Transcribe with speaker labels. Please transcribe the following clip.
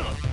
Speaker 1: Ugh.